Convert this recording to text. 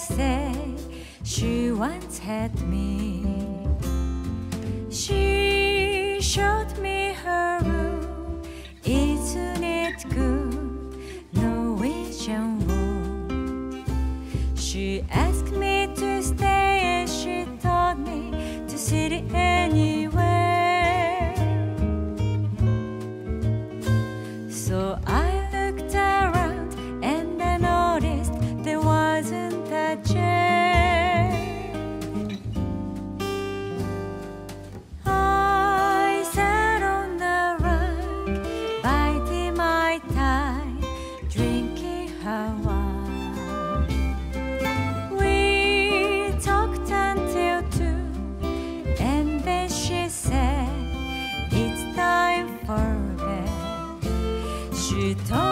say she once had me. She We talked until two, and then she said, It's time for bed. She told